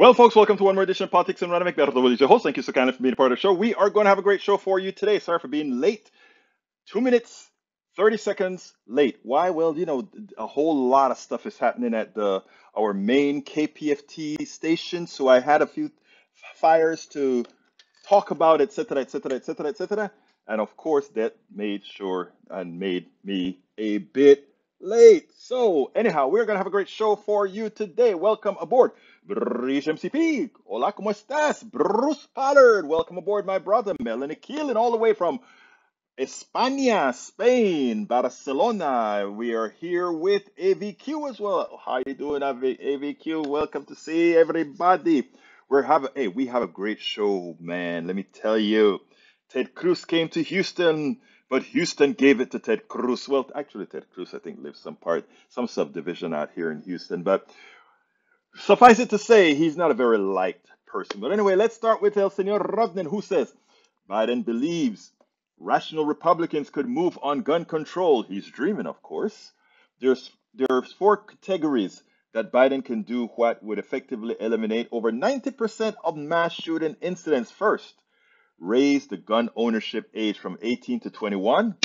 Well, folks, welcome to one more edition of Politics Done Right. Berto is your host. Thank you so kindly for being a part of the show. We are going to have a great show for you today. Sorry for being late. Two minutes, 30 seconds late. Why? Well, you know, a whole lot of stuff is happening at the our main KPFT station. So I had a few fires to talk about, etc., etc., etc., etc. And of course, that made sure and made me a bit late. So, anyhow, we're going to have a great show for you today. Welcome aboard. British MCP. Hola, ¿cómo estás? Bruce Pollard. Welcome aboard, my brother. Melanie Keelan, all the way from España, Spain, Barcelona. We are here with AVQ as well. How you doing, AVQ? Welcome to see everybody. We're having, hey, we have a great show, man. Let me tell you. Ted Cruz came to Houston, but Houston gave it to Ted Cruz. Well, actually, Ted Cruz, I think, lives some part, some subdivision out here in Houston. But Suffice it to say, he's not a very liked person. But anyway, let's start with El Senor Rodnan, who says Biden believes rational Republicans could move on gun control. He's dreaming, of course. There's there's four categories that Biden can do what would effectively eliminate over 90% of mass shooting incidents. First, raise the gun ownership age from 18 to 21.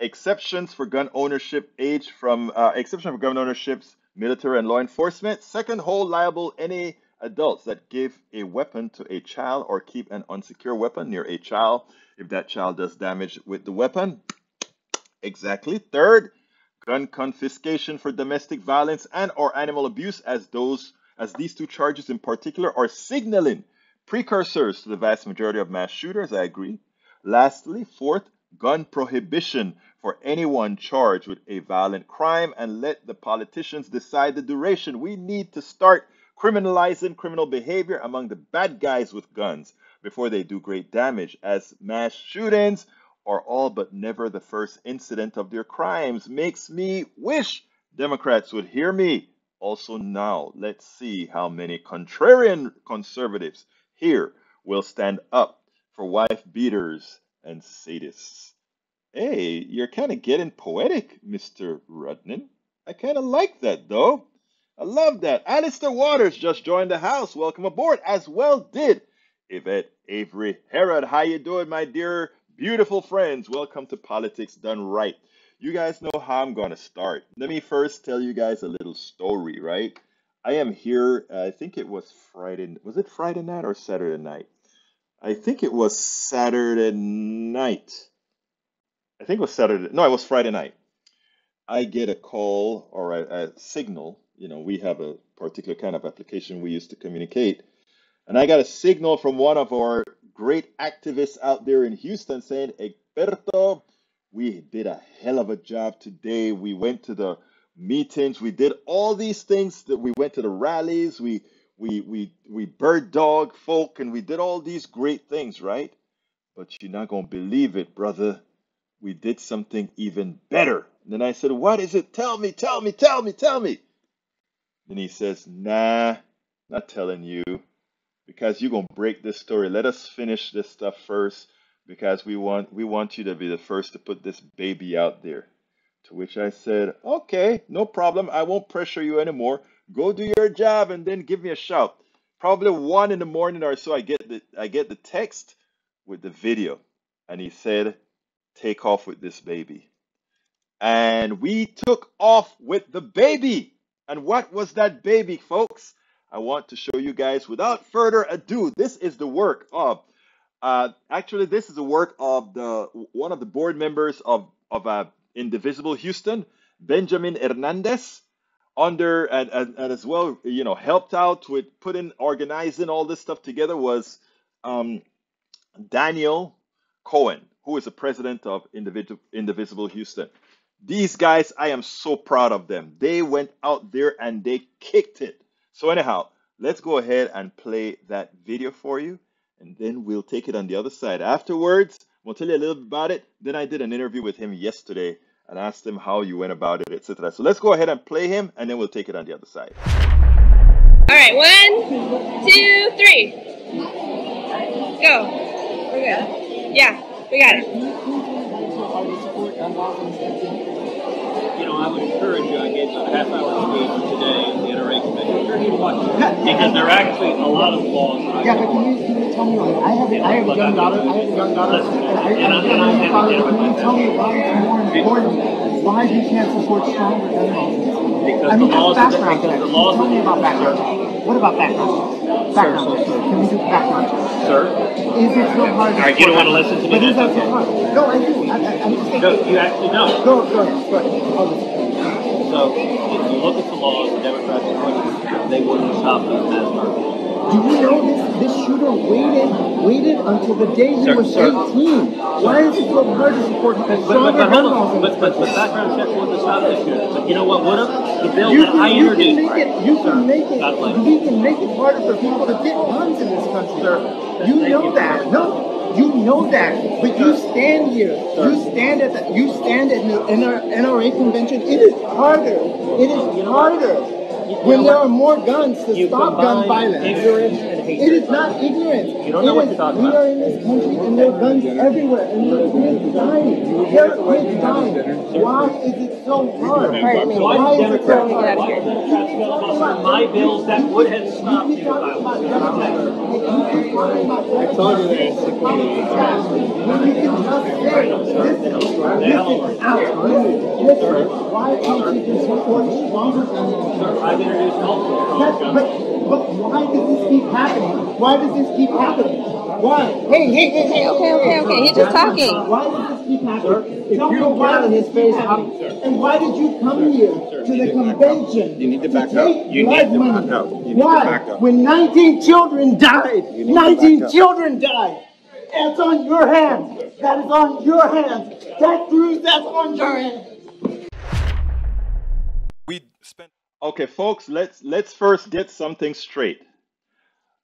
Exceptions for gun ownership age from uh, exception for gun ownerships military and law enforcement. Second, hold liable any adults that give a weapon to a child or keep an unsecure weapon near a child if that child does damage with the weapon. Exactly. Third, gun confiscation for domestic violence and or animal abuse as those as these two charges in particular are signaling precursors to the vast majority of mass shooters. I agree. Lastly, fourth, gun prohibition for anyone charged with a violent crime and let the politicians decide the duration. We need to start criminalizing criminal behavior among the bad guys with guns before they do great damage, as mass shootings are all but never the first incident of their crimes. Makes me wish Democrats would hear me. Also, now let's see how many contrarian conservatives here will stand up for wife beaters and sadists. Hey, you're kind of getting poetic, Mr. Rudnan. I kind of like that, though. I love that. Alistair Waters just joined the house. Welcome aboard, as well did Yvette Avery Herod. How you doing, my dear, beautiful friends? Welcome to Politics Done Right. You guys know how I'm going to start. Let me first tell you guys a little story, right? I am here, uh, I think it was Friday, was it Friday night or Saturday night? I think it was Saturday night. I think it was Saturday. No, it was Friday night. I get a call or a, a signal. You know, we have a particular kind of application we use to communicate. And I got a signal from one of our great activists out there in Houston saying, Egberto, we did a hell of a job today. We went to the meetings, we did all these things that we went to the rallies, we we we we bird dog folk and we did all these great things, right? But you're not gonna believe it, brother we did something even better. And then I said, What is it? Tell me, tell me, tell me, tell me. And he says, Nah, not telling you because you're going to break this story. Let us finish this stuff first because we want we want you to be the first to put this baby out there. To which I said, "Okay, no problem. I won't pressure you anymore. Go do your job and then give me a shout." Probably one in the morning or so, I get the I get the text with the video, and he said, take off with this baby. And we took off with the baby. And what was that baby, folks? I want to show you guys without further ado. This is the work of, uh, actually, this is the work of the one of the board members of, of uh, Indivisible Houston, Benjamin Hernandez, under and, and, and as well, you know, helped out with putting, organizing all this stuff together was um, Daniel Cohen who is the president of Indivisible Houston. These guys, I am so proud of them. They went out there and they kicked it. So, anyhow, let's go ahead and play that video for you, and then we'll take it on the other side. Afterwards, we'll tell you a little bit about it. Then I did an interview with him yesterday and asked him how you went about it, etc. So let's go ahead and play him, and then we'll take it on the other side. All right, one, two, three. Go. Yeah. We got it. You know, I would encourage you. I gave a half hour speech today at. Because there are actually a lot of laws. Yeah, but can you, can you tell me, like, I have, I have a young daughter, I have a young daughter, and I, and I, and I have a father, but can you tell me why it's more important, why you can't support stronger gun laws? Because I mean, the laws, background laws. Tell me about background. What about background check? Background check. Can we do background? Sir, Is it so hard? All right, you don't want to listen to me, But is that so hard? No, I do. I, I, I'm just saying. no, you actually don't. Go, go, go ahead. I'll listen. So if you look at the laws, the Democrats are pushing, they wouldn't stop this mass murder. Do you know this, this shooter waited waited until the day he Sir, was sir. 18? Why is it so hard to support But, but, stronger but, gun laws But, but, but background check wouldn't stop this shooter. But you know what would have? The bill You that I can, you can make it. You Sir, can make it. We can make it harder for people to get guns in this country. Sir, you know that. No, you know that. But you stand here. You stand at the. You stand at the NRA convention. It is harder. It is harder when there are more guns to You stop gun violence. ignorance and hatred. It is not ignorance. You don't know It what is- you're talking we about. are in this country and there are guns everywhere and there are kids dying. There are kids dying. Why is it so hard? Pardon. Why Why is it so Democrats, Get out of hard? why here. do Democrats filibuster my bills that would have stopped You the keep talking about violence? I told you that. When you can listen, listen, out, listen, listen. Why can't you just support stronger gun laws? I've introduced multiple That's, but, but why does this keep happening? Why does this keep happening? Why? Hey, hey, hey, hey, Okay, okay, okay. He's just talking. Why does this keep happening? Tell me why does this keep happening? And why did you come here to the convention? You need to back up. take You need to money? back up. You need to Why? back up. When 19 children died, 19 children died. That's on your hands. That is on your hands. Ted Cruz, that's on your hands. We spent Okay, folks, let's let's first get something straight.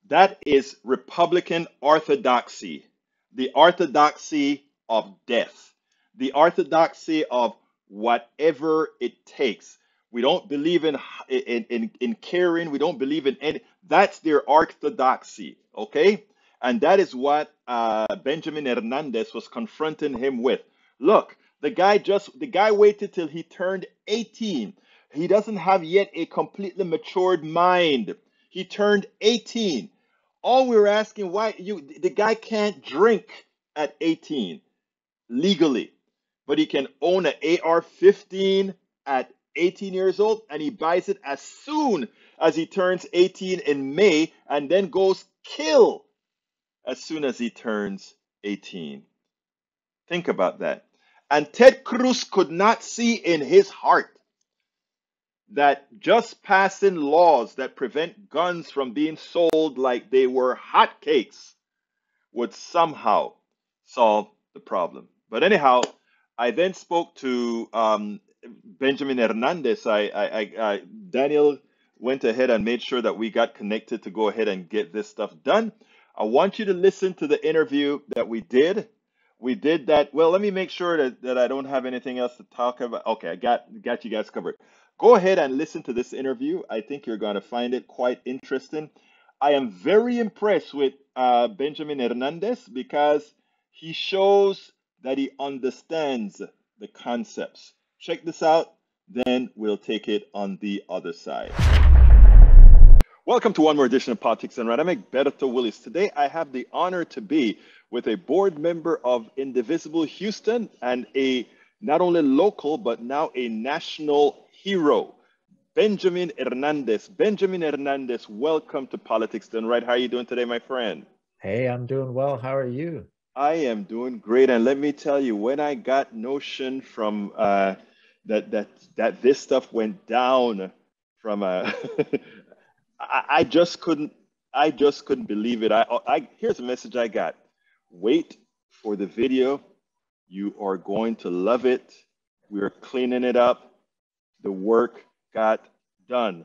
That is Republican orthodoxy, the orthodoxy of death, the orthodoxy of whatever it takes. We don't believe in in in, in caring. We don't believe in any. That's their orthodoxy, okay? And that is what uh, Benjamin Hernandez was confronting him with. Look, the guy just the guy waited till he turned 18. He doesn't have yet a completely matured mind. He turned 18. All we're asking why you the guy can't drink at 18 legally, but he can own an AR-15 at 18 years old, and he buys it as soon as he turns 18 in May, and then goes kill as soon as he turns 18. Think about that. And Ted Cruz could not see in his heart that just passing laws that prevent guns from being sold like they were hotcakes would somehow solve the problem. But anyhow, I then spoke to um, Benjamin Hernandez. I, I, I, Daniel went ahead and made sure that we got connected to go ahead and get this stuff done. I want you to listen to the interview that we did. We did that. Well, let me make sure that, that I don't have anything else to talk about. Okay, I got got you guys covered. Go ahead and listen to this interview. I think you're going to find it quite interesting. I am very impressed with uh, Benjamin Hernandez because he shows that he understands the concepts. Check this out, then we'll take it on the other side. Welcome to one more edition of Politics Done Right. I'm Egberto Willies. Today I have the honor to be with a board member of Indivisible Houston and a not only local but now a national hero, Benjamin Hernandez. Benjamin Hernandez, welcome to Politics Done Right. How are you doing today, my friend? Hey, I'm doing well. How are you? I am doing great, and let me tell you, when I got notion from uh, that that that this stuff went down from uh, I, I just couldn't I just couldn't believe it. I, I here's a message I got: wait for the video. You are going to love it. We're cleaning it up. The work got done.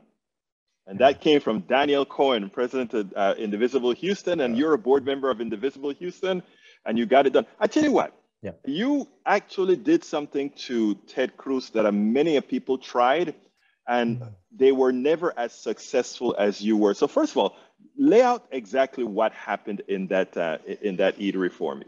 And that came from Daniel Cohen, president of uh, Indivisible Houston, and you're a board member of Indivisible Houston, and you got it done. I tell you what, Yeah. you actually did something to Ted Cruz that uh, many people tried, and they were never as successful as you were. So first of all, lay out exactly what happened in that uh, in that eatery for me.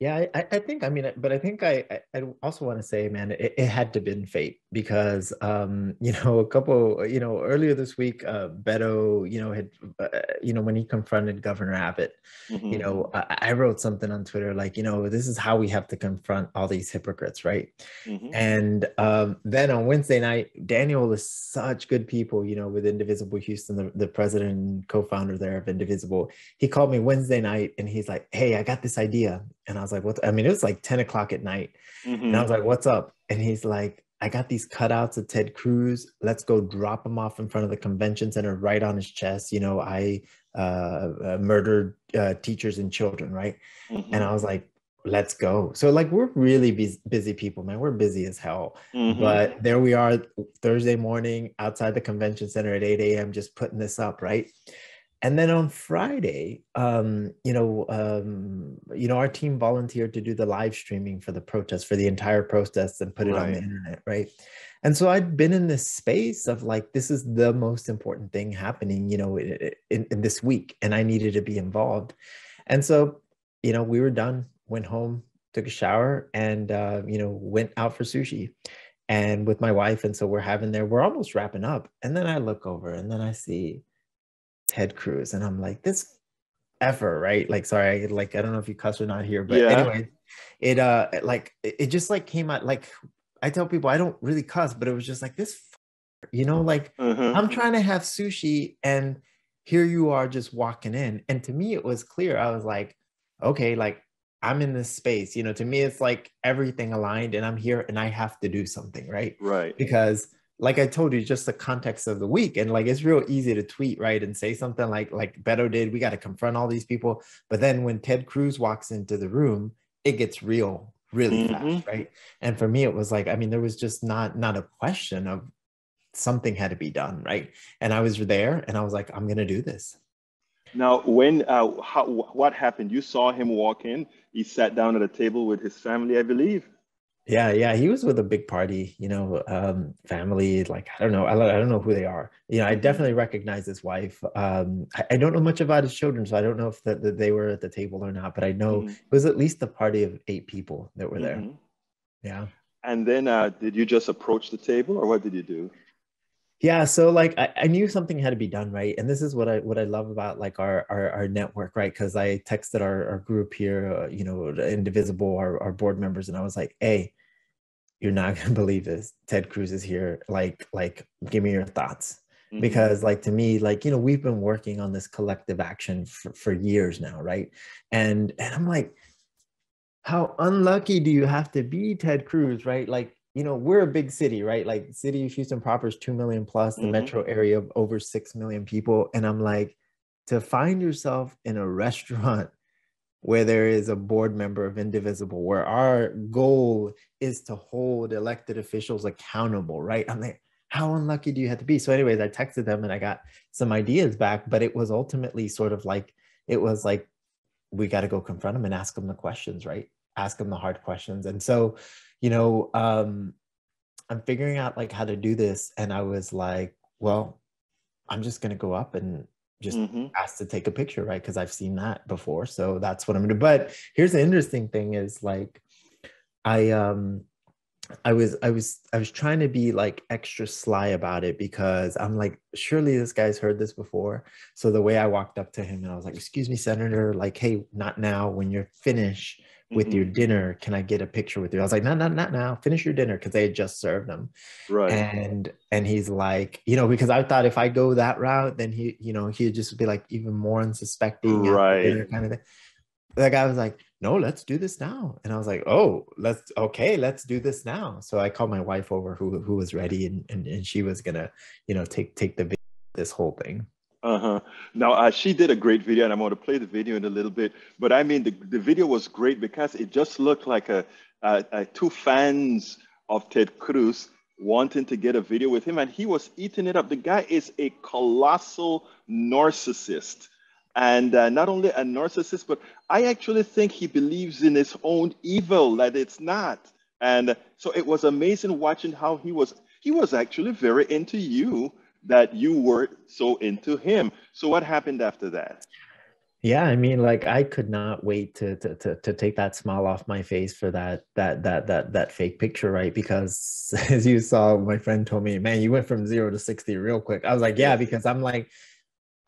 Yeah, I, I think, I mean, but I think I, I I also want to say, man, it, it had to been fate because um, you know a couple you know earlier this week uh, Beto you know had uh, you know when he confronted Governor Abbott Mhm. you know I, I wrote something on Twitter like you know this is how we have to confront all these hypocrites right Mhm. and um, then on Wednesday night Daniel is such good people you know with Indivisible Houston the, the president and co-founder there of Indivisible he called me Wednesday night and he's like hey I got this idea and I was like what I mean it was like 10 o'clock at night and I Mhm. was like, what's up? And he's like, I got these cutouts of Ted Cruz. Let's go drop him off in front of the convention center, right on his chest. You know, I uh, uh, murdered uh, teachers and children, right? Mhm. And I was like, let's go. So, like, we're really busy, busy people, man. We're busy as hell. Mhm. But there we are Thursday morning outside the convention center at 8 a.m., just putting this up, right? And then on Friday, um, you know, um, you know, our team volunteered to do the live streaming for the protest, for the entire protest, and put it on the internet, right? And so I'd been in this space of like, this is the most important thing happening, you know, in, in, in this week, and I needed to be involved. And so, you know, we were done, went home, took a shower, and uh, you know, went out for sushi, and with my wife. And so we're having there, we're almost wrapping up, and then I look over, and then I see Ted Cruz, and I'm like, this effer, right? Like, sorry, I- like I don't know if you cuss or not here, but Yeah. anyway, it uh, like it just like came out like I tell people I don't really cuss, but it was just like this, you know, like Mhm. I'm trying to have sushi, and here you are just walking in, and to me it was clear. I was like, okay, like I'm in this space, you know. To me, it's like everything aligned, and I'm here, and I have to do something, right? Right. because like I told you, just the context of the week, and like it's real easy to tweet, right, and say something like like Beto did. We got to confront all these people, but then when Ted Cruz walks into the room, it gets real, really fast, right? And for me, it was like, I mean, there was just not not a question of something had to be done, right? And I was there, and I was like, I'm gonna do this. Now, when uh, how, what happened? You saw him walk in. He sat down at a table with his family, I believe. Yeah, yeah, he was with a big party, you know, um, family. Like I don't know, I, don't- I don't know who they are. You know, I Mhm. definitely recognize his wife. Um, I, I don't know much about his children, so I don't know if that that they were at the table or not. But I know Mhm. it was at least a party of eight people that were there. Mhm. Yeah, And then, uh, did you just approach the table, or what did you do? Yeah. So like, I, I knew something had to be done, right? And this is what I what I love about like our our, our network, right? Because I texted our, our group here, uh, you know, Indivisible, our, our board members, and I was like, hey. You're not gonna believe this. Ted Cruz is here. Like, like, give me your thoughts. Mhm. because like to me like you know we've been working on this collective action for, for years now right and and i'm like how unlucky do you have to be ted cruz right like you know we're a big city right like city of houston proper is 2 million plus the Mhm. metro area of over 6 million people and i'm like to find yourself in a restaurant where there is a board member of Indivisible, where our goal is to hold elected officials accountable, right? I'm like, how unlucky do you have to be? So, anyways, I texted them and I got some ideas back, but it was ultimately sort of like, it was like, we got to go confront them and ask them the questions, right? Ask them the hard questions. And so, you know, um, I'm figuring out like how to do this. And I was like, well, I'm just going to go up and just Mhm. asked to take a picture, right? Because I've seen that before. So that's what I'm gonna do. But here's the interesting thing is like I um I was I was I was trying to be like extra sly about it because I'm like, surely this guy's heard this before. So the way I walked up to him and I was like, excuse me, Senator, like, hey, not now. When you're finished with your Mhm. dinner, can I get a picture with you? I was like, no, no, not now. Finish your dinner because they had just served them Right. and and he's like you know because i thought if i go that route then he you know he'd just be like even more unsuspecting Right. kind of thing the guy was like no let's do this now and i was like oh let's okay let's do this now so i called my wife over who who was ready and and, and she was gonna you know take take the this whole thing Uh-huh. Now, uh, she did a great video, and I'm going to play the video in a little bit. But I mean, the, the video was great because it just looked like a, a, a two fans of Ted Cruz wanting to get a video with him, and he was eating it up. The guy is a colossal narcissist. And uh, not only a narcissist, but I actually think he believes in his own evil, that it's not. And so it was amazing watching how he was, he was actually very into you that you were so into him. So what happened after that? Yeah, I mean, like I could not wait to, to to to take that smile off my face for that that that that that fake picture, right? Because as you saw, my friend told me, "Man, you went from zero to sixty real quick." I was like, "Yeah," because I'm like,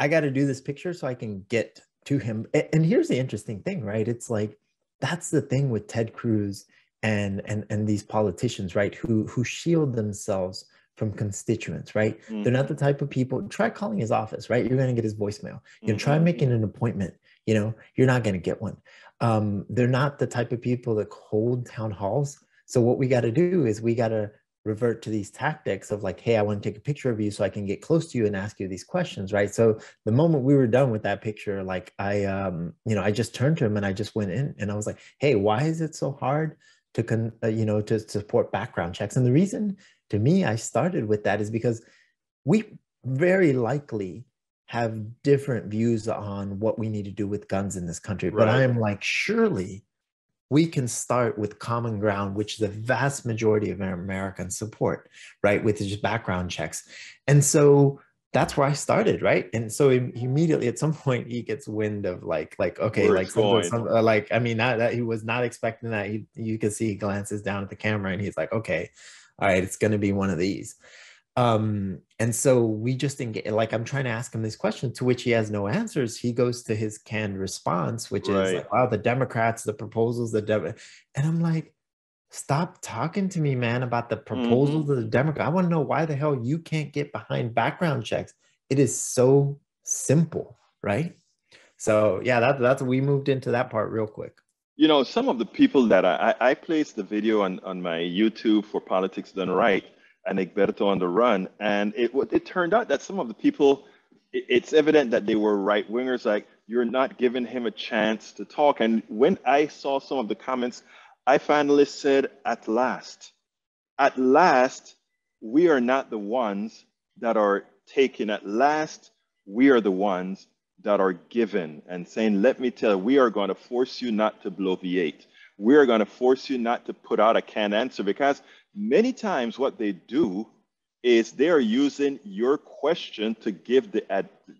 I got to do this picture so I can get to him. And here's the interesting thing, right? It's like that's the thing with Ted Cruz and and and these politicians, right? Who who shield themselves from constituents, right? Mm-hmm. They're not the type of people. Try calling his office, right? You're going to get his voicemail. You know, mm-hmm. try making an appointment. You know, you're not going to get one. Um, they're not the type of people that hold town halls. So what we got to do is we got to revert to these tactics of like, hey, I want to take a picture of you so I can get close to you and ask you these questions, right? So the moment we were done with that picture, like I, um, you know, I just turned to him and I just went in and I was like, hey, why is it so hard to, con- uh, you know, to support background checks? And the reason to me I started with that is because we very likely have different views on what we need to do with guns in this country. Right. But I am like, surely we can start with common ground, which the vast majority of Americans support, right? With just background checks. And so that's where I started, right? And so immediately at some point he gets wind of like, like okay, like some, some, like I mean, not that he was not expecting that. He, you can see he glances down at the camera and he's like, okay, all right, it's going to be one of these. Um, and so we just engage, like I'm trying to ask him this question to which he has no answers. He goes to his canned response, which right. is like, wow, the Democrats, the proposals, the Dem-. and I'm like, stop talking to me, man, about the proposals mm-hmm. of the Democrat. I want to know why the hell you can't get behind background checks. It is so simple, right? So yeah, that, that's we moved into that part real quick. You know, some of the people that I, I placed the video on, on my YouTube for Politics Done mm-hmm. Right and Egberto on the Run, and it it turned out that some of the people, it, it's evident that they were right wingers. Like you're not giving him a chance to talk. And when I saw some of the comments, I finally said, "At last, at last, we are not the ones that are taken. At last, we are the ones that are given and saying, let me tell you, we are going to force you not to bloviate. We are going to force you not to put out a canned answer because many times what they do is they are using your question to give the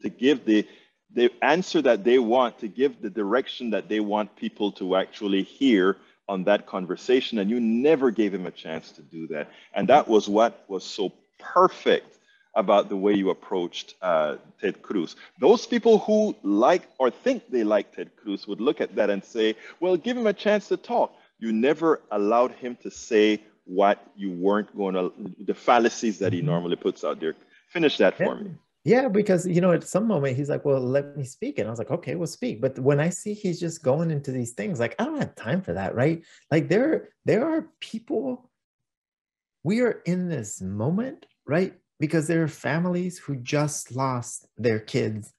to give the the answer that they want to give the direction that they want people to actually hear on that conversation and you never gave him a chance to do that and that was what was so perfect about the way you approached uh, Ted Cruz. Those people who like or think they like Ted Cruz would look at that and say, well, give him a chance to talk. You never allowed him to say what you weren't going to, the fallacies that he mm-hmm. normally puts out there. Finish that for yeah. me. Yeah, because you know, at some moment he's like, "Well, let me speak," and I was like, "Okay, we'll speak." But when I see he's just going into these things, like I don't have time for that, right? Like there, there are people. We are in this moment, right? Because there are families who just lost their kids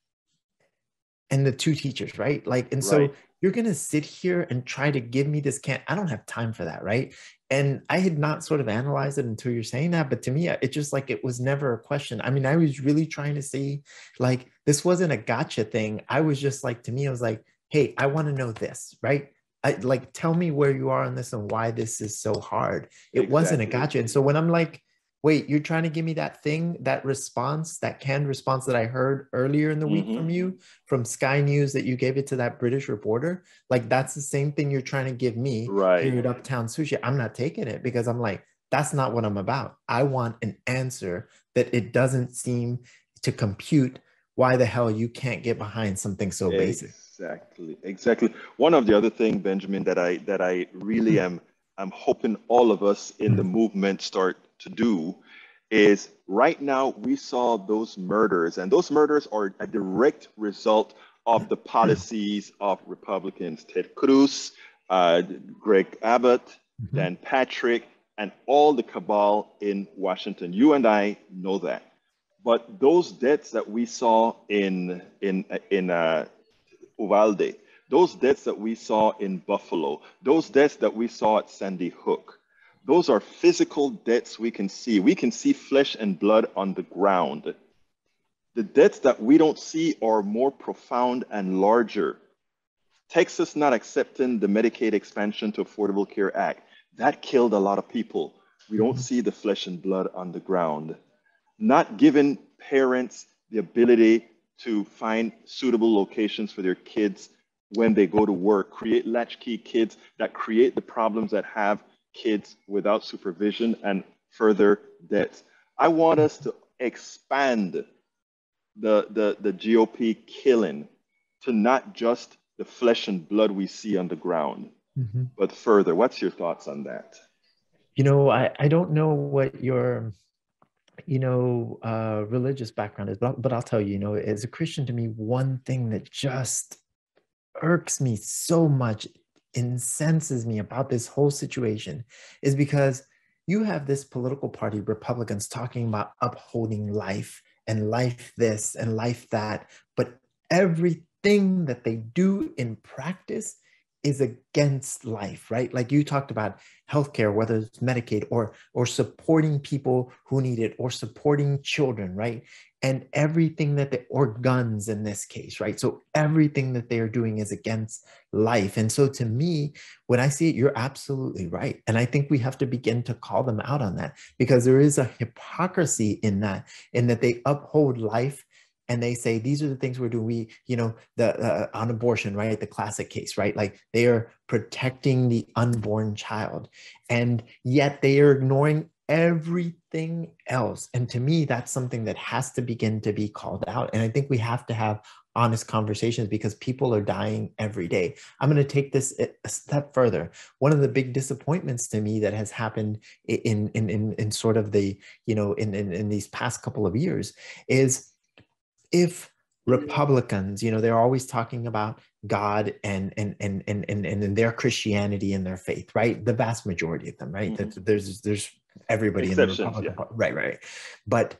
and the two teachers, right? Like, and so right. you're going to sit here and try to give me this can't, I don't have time for that, right? And I had not sort of analyzed it until you're saying that, but to me, uh, it just like it was never a question. I mean, I was really trying to see like this wasn't a gotcha thing. I was just like, to me, I was like, hey, I want to know this, right? I, like tell me where you are on this and why this is so hard. It exactly. wasn't a gotcha. And so when I'm like, wait, you're trying to give me that thing, that response, that canned response that I heard earlier in the week mm-hmm. from you, from Sky News that you gave it to that British reporter. Like that's the same thing you're trying to give me right. here at Uptown Sushi. I'm not taking it because I'm like, that's not what I'm about. I want an answer that it doesn't seem to compute why the hell you can't get behind something so basic. Exactly, exactly. One of the other thing, Benjamin, that I that I really mm-hmm. am I'm hoping all of us in the mm-hmm. movement start to do is right now we saw those murders, and those murders are a direct result of the policies of Republicans, Ted Cruz, uh, Greg Abbott, mm-hmm. Dan Patrick, and all the cabal in Washington. You and I know that. But those deaths that we saw in in in uh, Uvalde, those deaths that we saw in Buffalo, those deaths that we saw at Sandy Hook, those are physical debts we can see. We can see flesh and blood on the ground. The debts that we don't see are more profound and larger. Texas not accepting the Medicaid expansion to Affordable Care Act, that killed a lot of people. We don't mm-hmm. see the flesh and blood on the ground. Not giving parents the ability to find suitable locations for their kids when they go to work, create latchkey kids that create the problems that have kids without supervision and further debts. I want us to expand the, the, the GOP killing to not just the flesh and blood we see on the ground, mm-hmm. but further. What's your thoughts on that? You know, I, I don't know what your you know uh religious background is but, but i'll tell you you know as a christian to me one thing that just irks me so much incenses me about this whole situation is because you have this political party republicans talking about upholding life and life this and life that but everything that they do in practice is against life, right? Like you talked about healthcare, whether it's Medicaid or or supporting people who need it or supporting children, right? And everything that they or guns in this case, right? So everything that they are doing is against life. And so to me, when I see it, you're absolutely right. And I think we have to begin to call them out on that because there is a hypocrisy in that, in that they uphold life and they say these are the things we're doing we you know the uh, on abortion right the classic case right like they are protecting the unborn child and yet they are ignoring everything else and to me that's something that has to begin to be called out and i think we have to have honest conversations because people are dying every day. I'm going to take this a step further. One of the big disappointments to me that has happened in in in, in sort of the you know in, in in these past couple of years is if Republicans, you know, they're always talking about God and and and and and, and their Christianity and their faith, right? The vast majority of them, right? Mm-hmm. There's there's everybody in the Republican yeah. right, right. But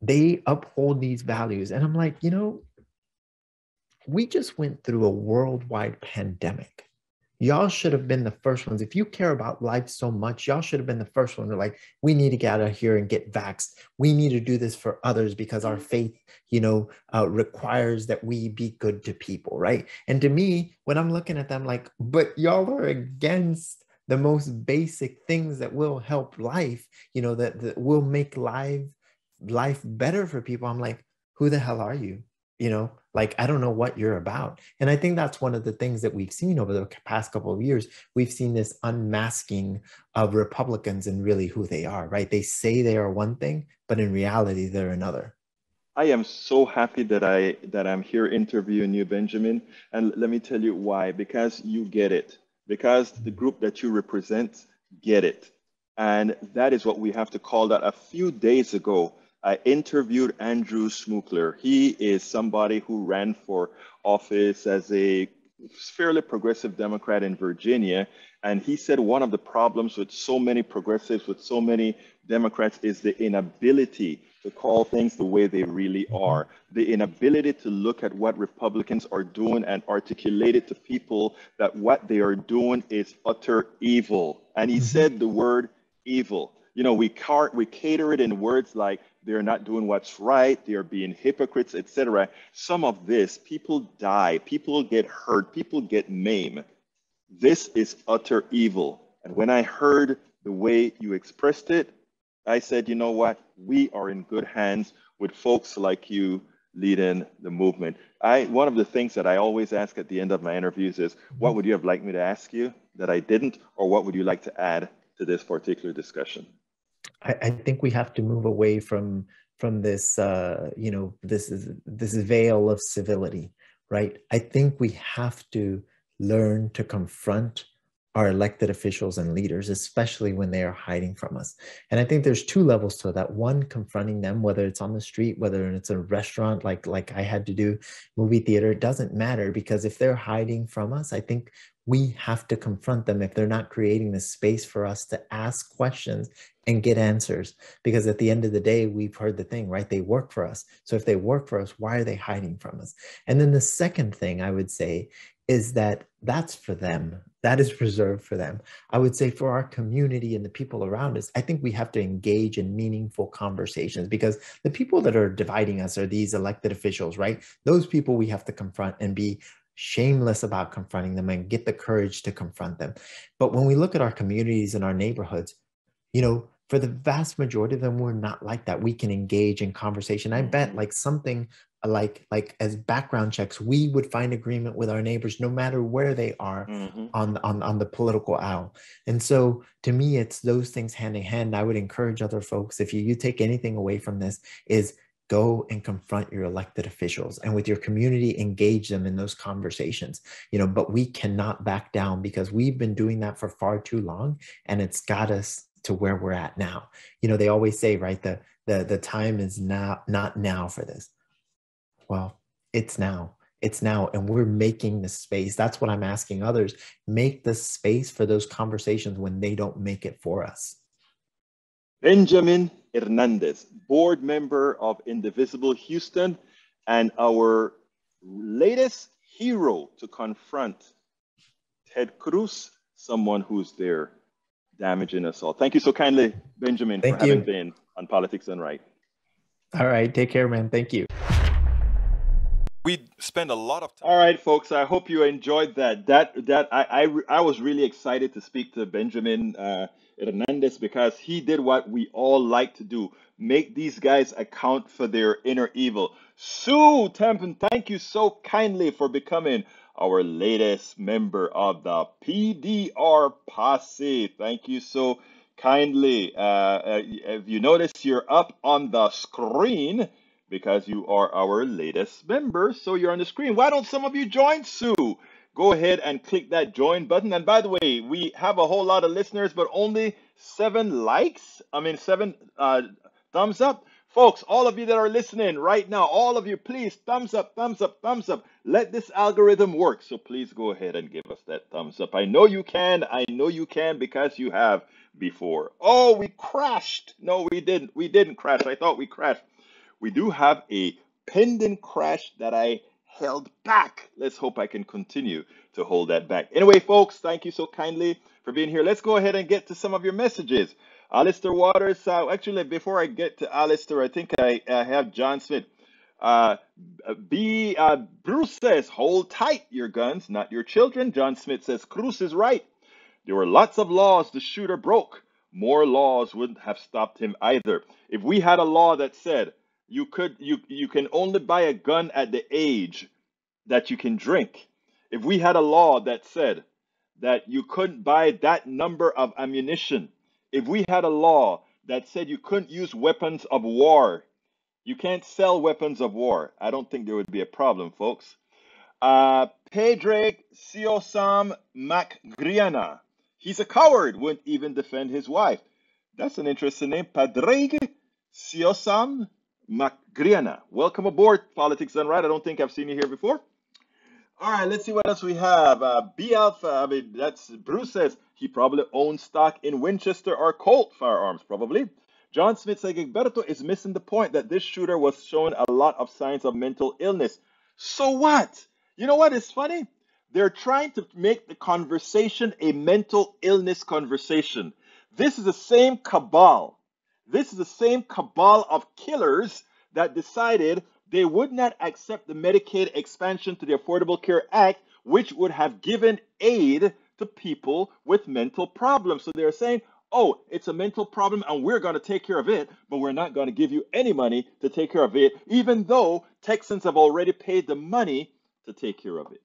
they uphold these values. And I'm like, you know, we just went through a worldwide pandemic y'all should have been the first ones. If you care about life so much, y'all should have been the first one. They're like, we need to get out of here and get vaxxed. We need to do this for others because our faith, you know, uh, requires that we be good to people, right? And to me, when I'm looking at them, like, but y'all are against the most basic things that will help life, you know, that, that will make life life better for people. I'm like, who the hell are you? You know, like i don't know what you're about and i think that's one of the things that we've seen over the past couple of years we've seen this unmasking of republicans and really who they are right they say they are one thing but in reality they're another I am so happy that I that I'm here interviewing you, Benjamin. And let me tell you why. Because you get it. Because the group that you represent get it. And that is what we have to call that. A few days ago, I interviewed Andrew Smukler. He is somebody who ran for office as a fairly progressive Democrat in Virginia. And he said one of the problems with so many progressives, with so many Democrats, is the inability to call things the way they really are, the inability to look at what Republicans are doing and articulate it to people that what they are doing is utter evil. And he mm-hmm. said the word evil. You know, we, car- we cater it in words like they're not doing what's right, they're being hypocrites, etc. Some of this, people die, people get hurt, people get maimed. This is utter evil. And when I heard the way you expressed it, I said, you know what? We are in good hands with folks like you leading the movement. I one of the things that I always ask at the end of my interviews is, what would you have liked me to ask you that I didn't, or what would you like to add to this particular discussion? I, I think we have to move away from from this uh, you know this this veil of civility right? I think we have to learn to confront our elected officials and leaders especially when they are hiding from us and i think there's two levels to that one confronting them whether it's on the street whether it's a restaurant like like i had to do movie theater it doesn't matter because if they're hiding from us i think we have to confront them if they're not creating the space for us to ask questions and get answers. Because at the end of the day, we've heard the thing, right? They work for us. So if they work for us, why are they hiding from us? And then the second thing I would say is that that's for them. That is reserved for them. I would say for our community and the people around us, I think we have to engage in meaningful conversations because the people that are dividing us are these elected officials, right? Those people we have to confront and be shameless about confronting them and get the courage to confront them. But when we look at our communities and our neighborhoods, you know, for the vast majority of them, we're not like that. We can engage in conversation. I bet mm-hmm. like something like like as background checks we would find agreement with our neighbors no matter where they are Mhm. on on on the political aisle. And so to me it's those things hand in hand. I would encourage other folks if you, you take anything away from this is go and confront your elected officials and with your community engage them in those conversations. You know but we cannot back down because we've been doing that for far too long and it's got us to where we're at now. You know they always say right the the the time is now not now for this well it's now it's now and we're making the space that's what i'm asking others make the space for those conversations when they don't make it for us Benjamin Hernandez, board member of Indivisible Houston, and our latest hero to confront Ted Cruz, someone who's there damaging us all. Thank you so kindly, Benjamin, Thank for you. having been on Politics Done Right. all right take care man thank you we spend a lot of time. All right, folks. I hope you enjoyed that. That that I I, I was really excited to speak to Benjamin uh, Hernandez because he did what we all like to do: make these guys account for their inner evil. Sue Tempen, thank you so kindly for becoming our latest member of the PDR posse. Thank you so kindly. Uh, uh, if you notice, you're up on the screen because you are our latest member. So you're on the screen. Why don't some of you join Sue? Go ahead and click that join button. And by the way, we have a whole lot of listeners, but only seven likes. I mean, seven uh, thumbs up. Folks, all of you that are listening right now, all of you, please thumbs up, thumbs up, thumbs up. Let this algorithm work. So please go ahead and give us that thumbs up. I know you can. I know you can because you have before. Oh, we crashed. No, we didn't. We didn't crash. I thought we crashed we do have a pending crash that I held back. Let's hope I can continue to hold that back. Anyway, folks, thank you so kindly for being here. Let's go ahead and get to some of your messages. Alistair Waters, uh, actually, before I get to Alistair, I think I, have John Smith. Uh, B. Uh, Bruce says, hold tight your guns, not your children. John Smith says, Cruz is right. There were lots of laws the shooter broke. More laws wouldn't have stopped him either. If we had a law that said you could you you can only buy a gun at the age that you can drink. If we had a law that said that you couldn't buy that number of ammunition, if we had a law that said you couldn't use weapons of war, you can't sell weapons of war. I don't think there would be a problem, folks. Uh, Pedro Siosam Macgriana. He's a coward, wouldn't even defend his wife. That's an interesting name. Padraig Siosam Macgriana. Welcome aboard, Politics Done Right. I don't think I've seen you here before. All right, let's see what else we have. Uh, B Alpha, I mean, that's Bruce says he probably owns stock in Winchester or Colt firearms, probably. John Smith says Gilberto is missing the point that this shooter was showing a lot of signs of mental illness. So what? You know what is funny? They're trying to make the conversation a mental illness conversation. This is the same cabal. This is the same cabal of killers that decided they would not accept the Medicaid expansion to the Affordable Care Act, which would have given aid to people with mental problems. So they're saying, oh, it's a mental problem and we're going to take care of it, but we're not going to give you any money to take care of it, even though Texans have already paid the money to take care of it.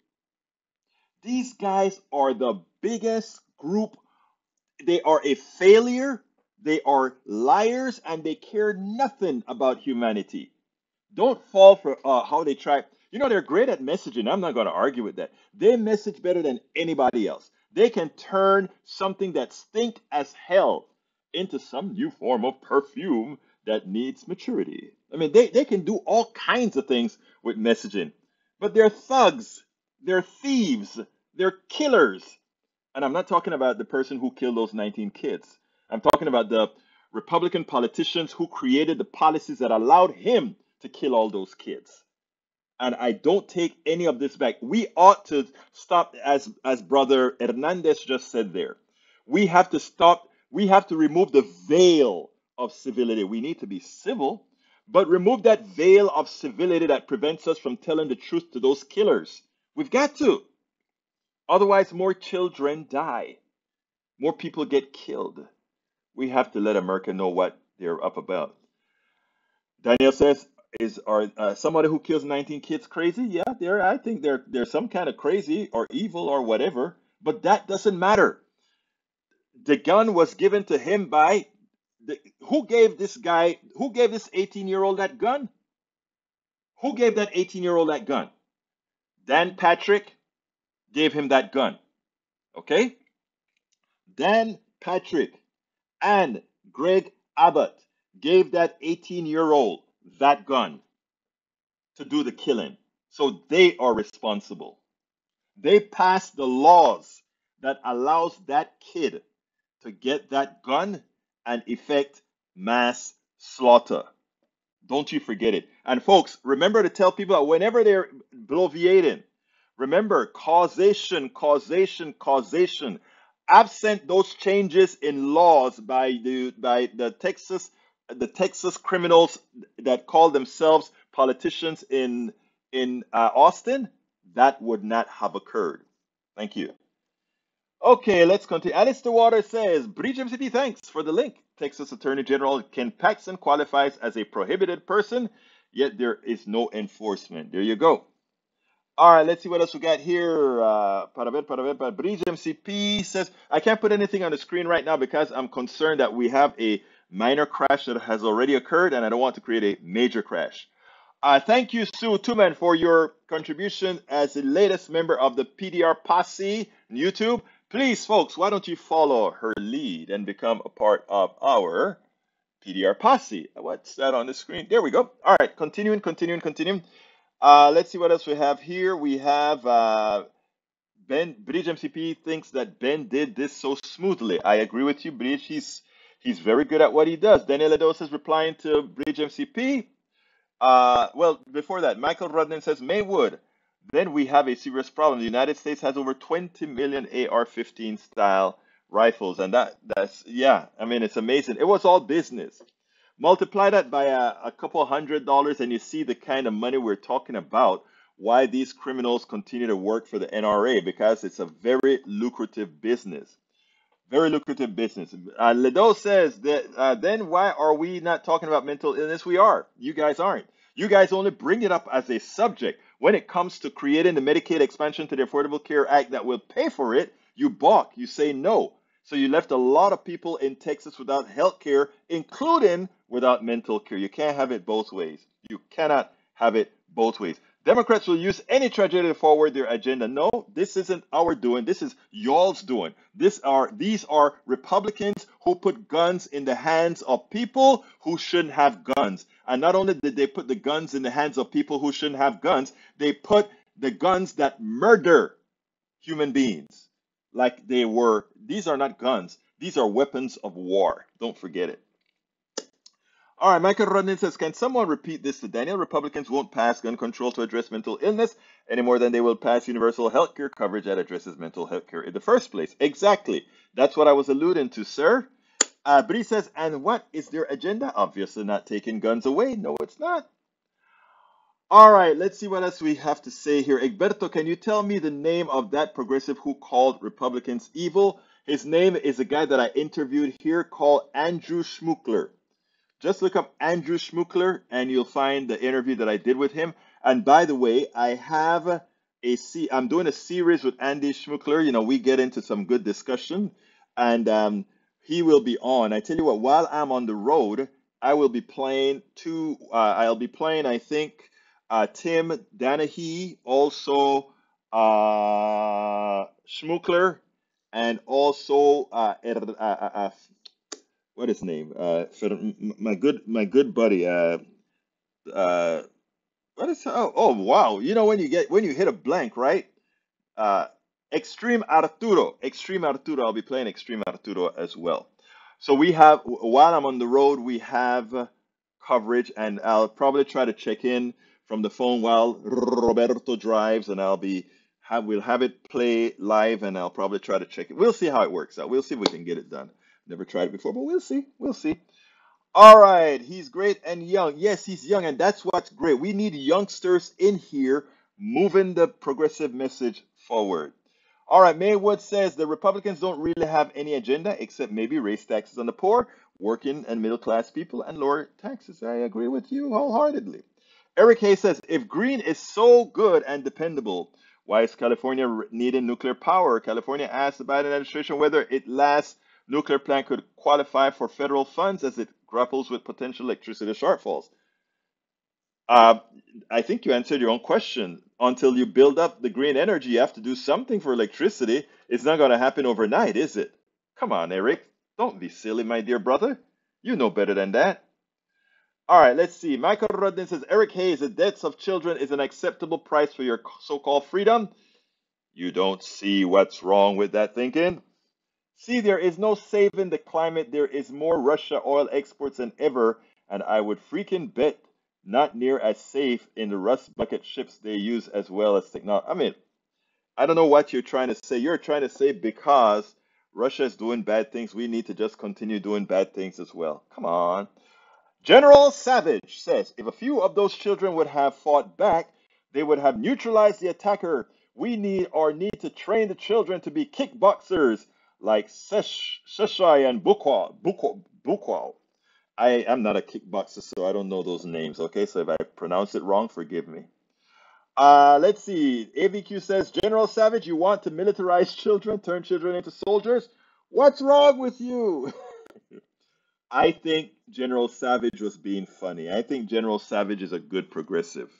These guys are the biggest group. They are a failure. They are liars and they care nothing about humanity. Don't fall for uh, how they try. You know, they're great at messaging. I'm not going to argue with that. They message better than anybody else. They can turn something that stink as hell into some new form of perfume that needs maturity. I mean, they, they can do all kinds of things with messaging, but they're thugs, they're thieves, they're killers. And I'm not talking about the person who killed those 19 kids. I'm talking about the Republican politicians who created the policies that allowed him to kill all those kids. And I don't take any of this back. We ought to stop, as as Brother Hernandez just said there. We have to stop. We have to remove the veil of civility. We need to be civil, but remove that veil of civility that prevents us from telling the truth to those killers. We've got to. Otherwise, more children die. More people get killed. We have to let America know what they're up about. Daniel says, Is are uh, somebody who kills 19 kids crazy? Yeah, they're. I think they're they're some kind of crazy or evil or whatever. But that doesn't matter. The gun was given to him by the, who gave this guy? Who gave this 18 year old that gun? Who gave that 18 year old that gun? Dan Patrick gave him that gun. Okay? Dan Patrick and Greg Abbott gave that 18 year old that gun to do the killing. So they are responsible. They passed the laws that allows that kid to get that gun and effect mass slaughter. Don't you forget it. And folks, remember to tell people that whenever they're bloviating, remember causation, causation, causation. Absent those changes in laws by the by the Texas the Texas criminals that call themselves politicians in in uh, Austin, that would not have occurred. Thank you. Okay, let's continue. Alistair Water says, Bridge MCP, thanks for the link. Texas Attorney General Ken Paxton qualifies as a prohibited person, yet there is no enforcement. There you go. All right, let's see what else we got here. Uh, para ver, para ver, para Bridge MCP says, I can't put anything on the screen right now because I'm concerned that we have a minor crash that has already occurred and I don't want to create a major crash. Uh, thank you, Sue Tuman, for your contribution as the latest member of the PDR Posse on YouTube. Please, folks, why don't you follow her lead and become a part of our PDR Posse? What's that on the screen? There we go. All right, continuing, continuing, continuing. Uh, let's see what else we have here. We have uh, Ben Bridge MCP thinks that Ben did this so smoothly. I agree with you, Bridge. He's he's very good at what he does. Daniel Edos is replying to Bridge MCP. Uh, well, before that, Michael Rudnin says Maywood. Then we have a serious problem. The United States has over 20 million AR-15 style rifles, and that that's yeah. I mean, it's amazing. It was all business. Multiply that by a, a couple hundred dollars, and you see the kind of money we're talking about. Why these criminals continue to work for the NRA? Because it's a very lucrative business. Very lucrative business. Uh, Ledo says that uh, then why are we not talking about mental illness? We are. You guys aren't. You guys only bring it up as a subject. When it comes to creating the Medicaid expansion to the Affordable Care Act that will pay for it, you balk. You say no. So you left a lot of people in Texas without health care, including without mental care. You can't have it both ways. You cannot have it both ways. Democrats will use any tragedy to forward their agenda. No, this isn't our doing. This is y'all's doing. This are these are Republicans who put guns in the hands of people who shouldn't have guns. And not only did they put the guns in the hands of people who shouldn't have guns, they put the guns that murder human beings like they were. These are not guns. These are weapons of war. Don't forget it. All right, Michael Rodin says, can someone repeat this to Daniel? Republicans won't pass gun control to address mental illness any more than they will pass universal health care coverage that addresses mental health care in the first place. Exactly. That's what I was alluding to, sir. Uh, but he says, and what is their agenda? Obviously not taking guns away. No, it's not. All right, let's see what else we have to say here. Egberto, can you tell me the name of that progressive who called Republicans evil? His name is a guy that I interviewed here called Andrew Schmookler. Just look up Andrew Schmookler and you'll find the interview that I did with him. And by the way, I have a C. I'm doing a series with Andy Schmookler. You know, we get into some good discussion, and um, he will be on. I tell you what, while I'm on the road, I will be playing two. Uh, I'll be playing, I think, uh, Tim Danahy, also uh, Schmookler, and also uh, er, uh, uh, uh, what is his name? Uh, for my good my good buddy. Uh, what is oh oh wow! You know when you get when you hit a blank, right? Extreme Arturo, Extreme Arturo. I'll be playing Extreme Arturo as well. So we have while I'm on the road, we have coverage, and I'll probably try to check in from the phone while Roberto drives, and I'll be have we'll have it play live, and I'll probably try to check it. We'll see how it works out. We'll see if we can get it done. Never tried it before, but we'll see. We'll see. All right, he's great and young. Yes, he's young, and that's what's great. We need youngsters in here moving the progressive message forward. All right, Maywood says the Republicans don't really have any agenda except maybe raise taxes on the poor, working and middle class people, and lower taxes. I agree with you wholeheartedly. Eric Hayes says, if green is so good and dependable, why is California needing nuclear power? California asked the Biden administration whether its last nuclear plant could qualify for federal funds as it grapples with potential electricity shortfalls. Uh, I think you answered your own question. Until you build up the green energy, you have to do something for electricity. It's not going to happen overnight, is it? Come on, Eric. Don't be silly, my dear brother. You know better than that. All right, let's see. Michael Rudden says Eric Hayes, the deaths of children is an acceptable price for your so called freedom. You don't see what's wrong with that thinking. See, there is no saving the climate. There is more Russia oil exports than ever, and I would freaking bet not near as safe in the rust bucket ships they use as well as technology. I mean, I don't know what you're trying to say. You're trying to say because Russia is doing bad things, we need to just continue doing bad things as well. Come on. General Savage says if a few of those children would have fought back, they would have neutralized the attacker. We need or need to train the children to be kickboxers like Sesh, Sheshai and Bukwal. Bukwal. Bukwal. I am not a kickboxer, so I don't know those names. Okay, so if I pronounce it wrong, forgive me. Uh, let's see. AVQ says, General Savage, you want to militarize children, turn children into soldiers? What's wrong with you? I think General Savage was being funny. I think General Savage is a good progressive.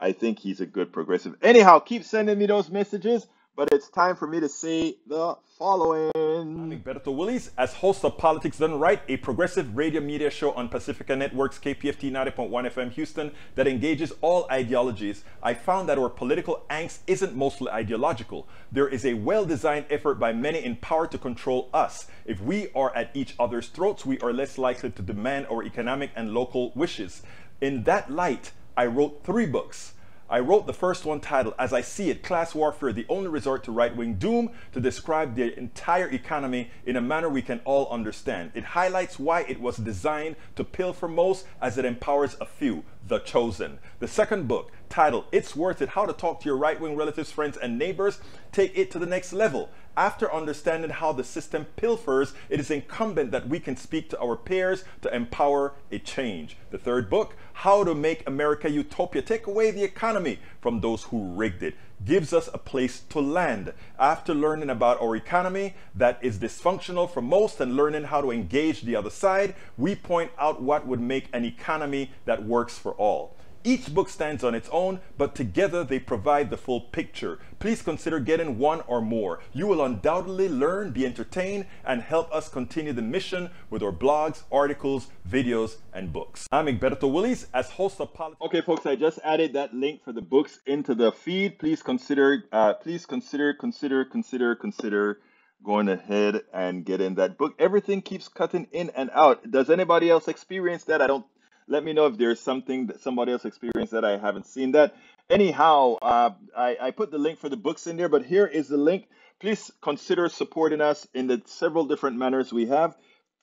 I think he's a good progressive. Anyhow, keep sending me those messages, but it's time for me to say the following. Mm. I'm Egberto Willies, as host of Politics Done Right, a progressive radio media show on Pacifica Network's KPFT 90.1 FM Houston that engages all ideologies. I found that our political angst isn't mostly ideological. There is a well designed effort by many in power to control us. If we are at each other's throats, we are less likely to demand our economic and local wishes. In that light, I wrote three books. I wrote the first one titled, As I See It Class Warfare, the Only Resort to Right Wing Doom, to describe the entire economy in a manner we can all understand. It highlights why it was designed to pilfer most as it empowers a few, the chosen. The second book, titled It's Worth It How to Talk to Your Right Wing Relatives, Friends, and Neighbors, take it to the next level. After understanding how the system pilfers, it is incumbent that we can speak to our peers to empower a change. The third book, How to Make America Utopia, take away the economy from those who rigged it, gives us a place to land. After learning about our economy that is dysfunctional for most and learning how to engage the other side, we point out what would make an economy that works for all. Each book stands on its own, but together they provide the full picture. Please consider getting one or more. You will undoubtedly learn, be entertained, and help us continue the mission with our blogs, articles, videos, and books. I'm Egberto Willies, as host of Politics. Okay, folks, I just added that link for the books into the feed. Please consider, uh, please consider, consider, consider, consider going ahead and getting that book. Everything keeps cutting in and out. Does anybody else experience that? I don't let me know if there's something that somebody else experienced that I haven't seen that. Anyhow, uh, I, I put the link for the books in there, but here is the link. Please consider supporting us in the several different manners we have.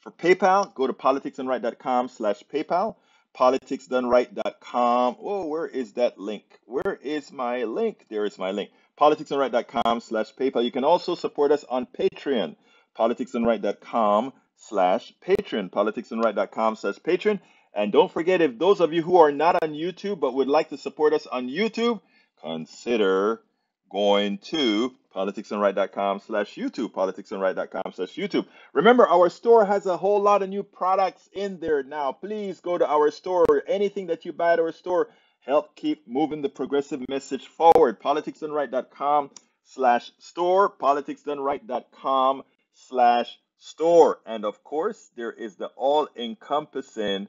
For PayPal, go to politicsdoneright.com slash PayPal, politicsdoneright.com. Oh, where is that link? Where is my link? There is my link. politicsdoneright.com slash PayPal. You can also support us on Patreon, politicsdoneright.com slash Patreon, politicsdoneright.com slash Patreon. And don't forget, if those of you who are not on YouTube but would like to support us on YouTube, consider going to politicsdoneright.com slash YouTube, politicsdoneright.com slash YouTube. Remember, our store has a whole lot of new products in there now. Please go to our store. Anything that you buy at our store, help keep moving the progressive message forward. politicsdoneright.com slash store, politicsdoneright.com slash store. And of course, there is the all-encompassing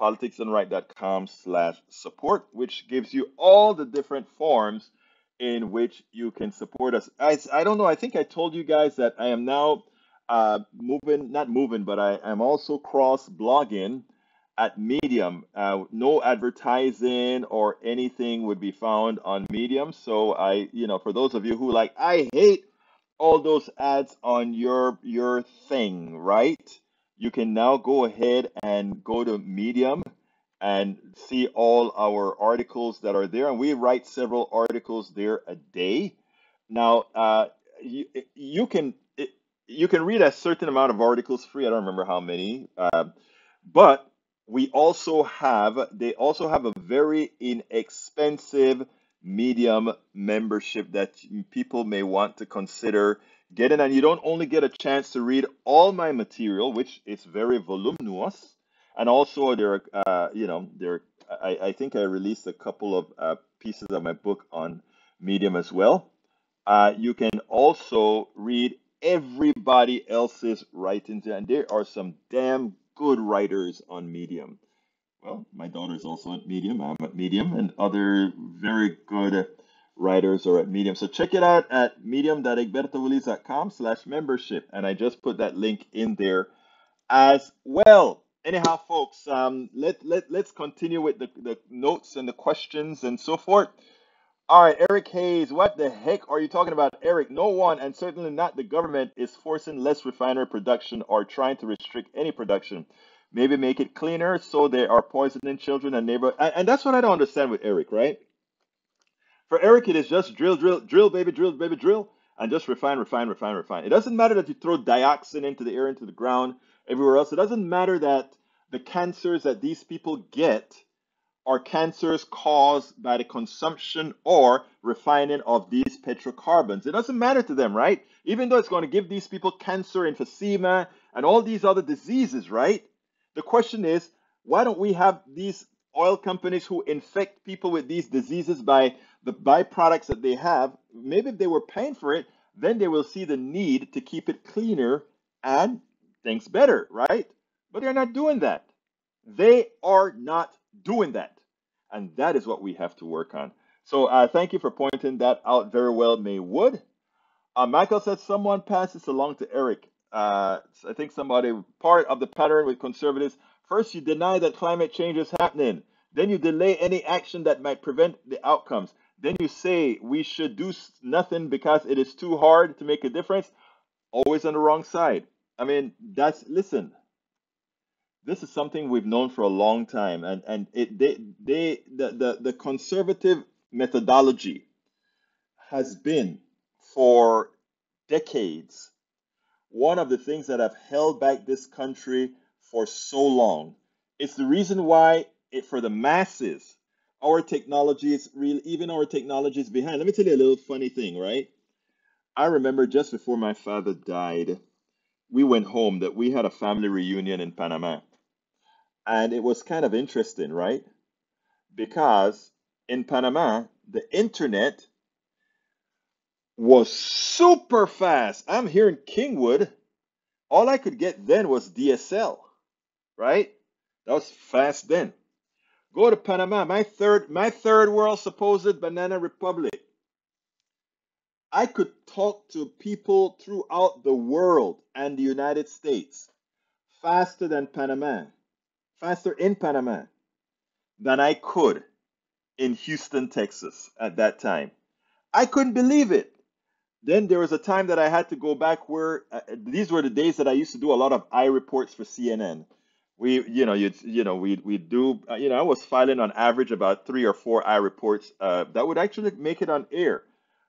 politicsdoneright.com slash support, which gives you all the different forms in which you can support us. I, I don't know, I think I told you guys that I am now uh, moving, not moving, but I am also cross blogging at Medium. Uh, no advertising or anything would be found on Medium. So I, you know, for those of you who like, I hate all those ads on your your thing, right? You can now go ahead and go to Medium and see all our articles that are there. And we write several articles there a day. Now, uh, you, you can you can read a certain amount of articles free. I don't remember how many, uh, but we also have they also have a very inexpensive medium membership that people may want to consider getting and you don't only get a chance to read all my material which is very voluminous and also there are uh, you know there I, I think i released a couple of uh, pieces of my book on medium as well uh, you can also read everybody else's writings and there are some damn good writers on medium well, my daughter's also at Medium. I'm at Medium, and other very good writers or at Medium. So check it out at medium.egbertowillies.com slash membership. And I just put that link in there as well. Anyhow, folks, um, let, let, let's continue with the, the notes and the questions and so forth. All right, Eric Hayes, what the heck are you talking about, Eric? No one, and certainly not the government, is forcing less refinery production or trying to restrict any production maybe make it cleaner so they are poisoning children and neighbor. And, and that's what I don't understand with Eric, right? For Eric, it is just drill, drill, drill, baby, drill, baby, drill, and just refine, refine, refine, refine. It doesn't matter that you throw dioxin into the air, into the ground, everywhere else. It doesn't matter that the cancers that these people get are cancers caused by the consumption or refining of these petrocarbons. It doesn't matter to them, right? Even though it's going to give these people cancer, emphysema, and all these other diseases, right? The question is, why don't we have these oil companies who infect people with these diseases by the byproducts that they have? Maybe if they were paying for it, then they will see the need to keep it cleaner and things better, right? But they're not doing that. They are not doing that. And that is what we have to work on. So uh, thank you for pointing that out very well, Maywood. Uh, Michael said someone pass this along to Eric uh, I think somebody part of the pattern with conservatives. First, you deny that climate change is happening. Then you delay any action that might prevent the outcomes. Then you say we should do nothing because it is too hard to make a difference. Always on the wrong side. I mean, that's listen. This is something we've known for a long time, and and it they they the the, the conservative methodology has been for decades one of the things that have held back this country for so long. It's the reason why, it, for the masses, our technology is real, even our technology is behind. Let me tell you a little funny thing, right? I remember just before my father died, we went home that we had a family reunion in Panama. And it was kind of interesting, right? Because in Panama, the internet was super fast. I'm here in Kingwood. All I could get then was DSL, right? That was fast then. Go to Panama, my third, my third world supposed banana republic. I could talk to people throughout the world and the United States faster than Panama, faster in Panama than I could in Houston, Texas at that time. I couldn't believe it. Then there was a time that I had to go back where uh, these were the days that I used to do a lot of iReports for CNN. We, you know, you you know, we we do, uh, you know, I was filing on average about three or four iReports uh, that would actually make it on air,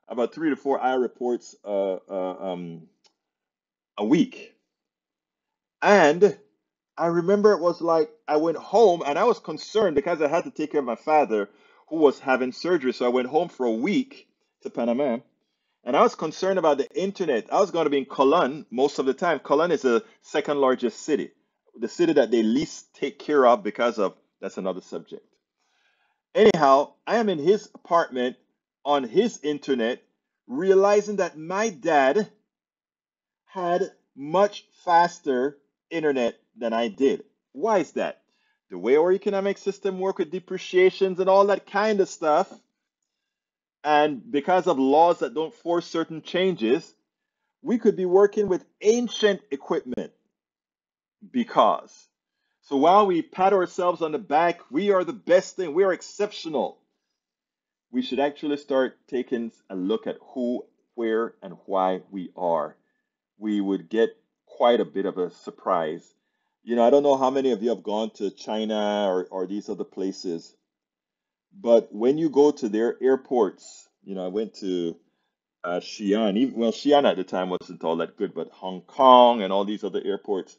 about three to four iReports uh, uh, um, a week. And I remember it was like I went home and I was concerned because I had to take care of my father who was having surgery. So I went home for a week to Panama and I was concerned about the internet. I was going to be in Colon most of the time. Colon is the second largest city, the city that they least take care of because of that's another subject. Anyhow, I am in his apartment on his internet, realizing that my dad had much faster internet than I did. Why is that? The way our economic system work with depreciations and all that kind of stuff and because of laws that don't force certain changes, we could be working with ancient equipment because. So while we pat ourselves on the back, we are the best thing, we are exceptional. We should actually start taking a look at who, where, and why we are. We would get quite a bit of a surprise. You know, I don't know how many of you have gone to China or, or these other places, but when you go to their airports, you know, I went to uh, Xi'an. Even, well, Xi'an at the time wasn't all that good, but Hong Kong and all these other airports,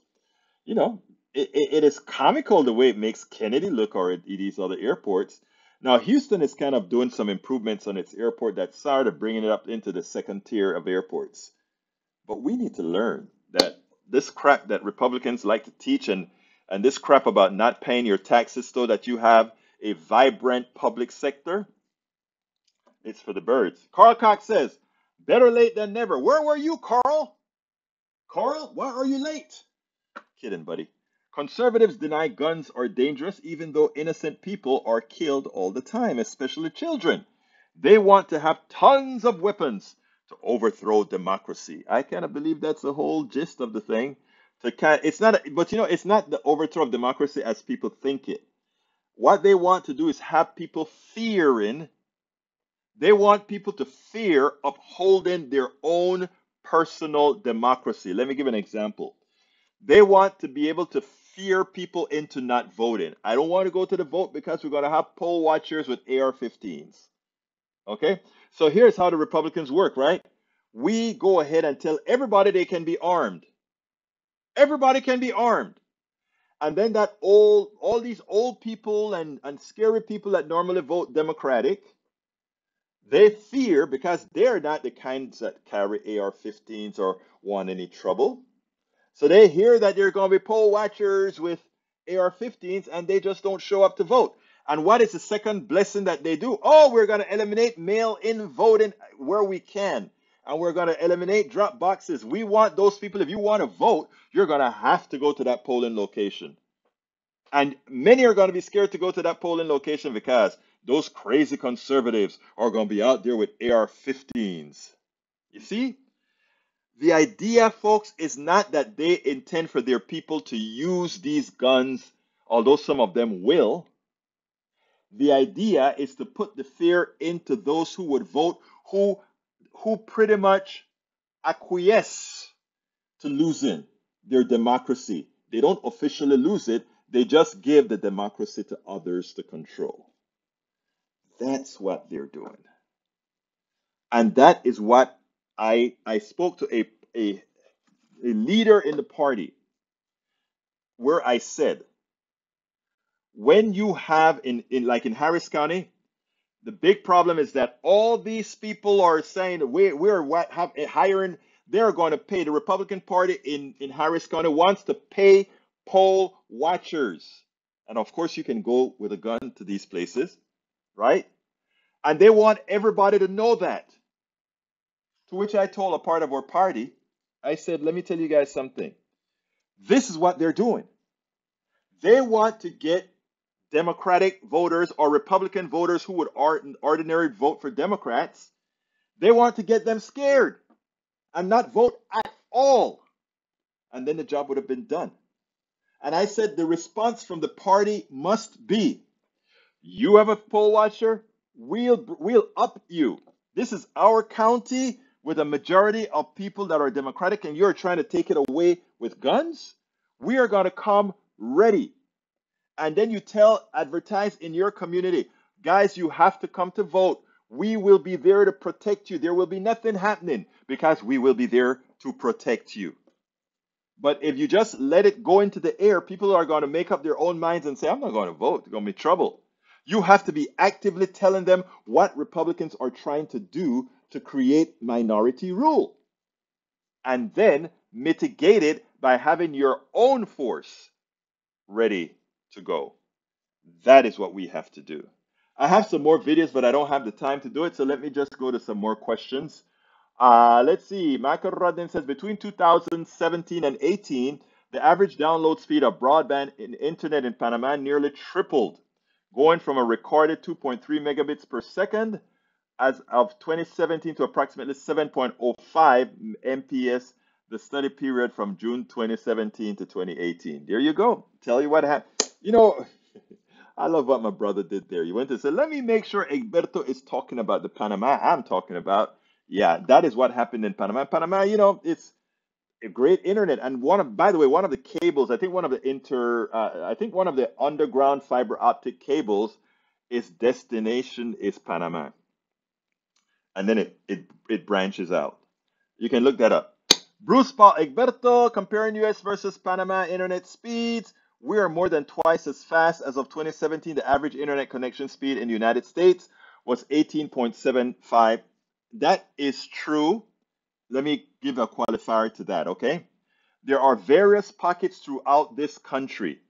you know, it, it, it is comical the way it makes Kennedy look or at these other airports. Now, Houston is kind of doing some improvements on its airport that started bringing it up into the second tier of airports. But we need to learn that this crap that Republicans like to teach and, and this crap about not paying your taxes so that you have a vibrant public sector, it's for the birds. Carl Cox says, better late than never. Where were you, Carl? Carl, why are you late? Kidding, buddy. Conservatives deny guns are dangerous even though innocent people are killed all the time, especially children. They want to have tons of weapons to overthrow democracy. I kind of believe that's the whole gist of the thing. To kind, it's not, but you know, it's not the overthrow of democracy as people think it. What they want to do is have people fearing. They want people to fear upholding their own personal democracy. Let me give an example. They want to be able to fear people into not voting. I don't want to go to the vote because we're going to have poll watchers with AR-15s. Okay? So here's how the Republicans work, right? We go ahead and tell everybody they can be armed. Everybody can be armed. And then that old, all these old people and, and scary people that normally vote Democratic, they fear because they're not the kinds that carry AR-15s or want any trouble. So they hear that there are going to be poll watchers with AR-15s and they just don't show up to vote. And what is the second blessing that they do? Oh, we're going to eliminate mail-in voting where we can. And we're going to eliminate drop boxes. We want those people, if you want to vote, you're going to have to go to that polling location. And many are going to be scared to go to that polling location because those crazy conservatives are going to be out there with AR-15s. You see? The idea, folks, is not that they intend for their people to use these guns, although some of them will. The idea is to put the fear into those who would vote, who who pretty much acquiesce to losing their democracy. They don't officially lose it, they just give the democracy to others to control. That's what they're doing. And that is what I I spoke to a a, a leader in the party where I said, when you have in, in like in Harris County, the big problem is that all these people are saying we, we're what have eh, hiring they're going to pay the Republican Party in, in Harris County wants to pay poll watchers. And of course you can go with a gun to these places, right? And they want everybody to know that. To which I told a part of our party, I said, let me tell you guys something. This is what they're doing. They want to get Democratic voters or Republican voters who would ordinary vote for Democrats. They want to get them scared and not vote at all. And then the job would have been done. And I said the response from the party must be you have a poll watcher, we'll, we'll up you. This is our county with a majority of people that are Democratic and you're trying to take it away with guns, we are going to come ready. And then you tell, advertise in your community, guys, you have to come to vote. We will be there to protect you. There will be nothing happening because we will be there to protect you. But if you just let it go into the air, people are going to make up their own minds and say, I'm not going to vote. It's going to be trouble. You have to be actively telling them what Republicans are trying to do to create minority rule and then mitigate it by having your own force ready to go. That is what we have to do. I have some more videos, but I don't have the time to do it. So let me just go to some more questions. Uh, let's see. Michael Rodden says between 2017 and 18, the average download speed of broadband in internet in Panama nearly tripled, going from a recorded 2.3 megabits per second as of 2017 to approximately 7.05 MPS the study period from June 2017 to 2018. There you go. Tell you what happened. You know, I love what my brother did there. He went and said, let me make sure Egberto is talking about the Panama I'm talking about. Yeah, that is what happened in Panama. Panama, you know, it's a great internet. And one of, by the way, one of the cables, I think one of the inter, uh, I think one of the underground fiber optic cables is destination is Panama and then it, it, it branches out. You can look that up. Bruce Paul Egberto comparing US versus Panama internet speeds. We are more than twice as fast as of 2017. The average internet connection speed in the United States was 18.75. That is true. Let me give a qualifier to that, okay? There are various pockets throughout this country,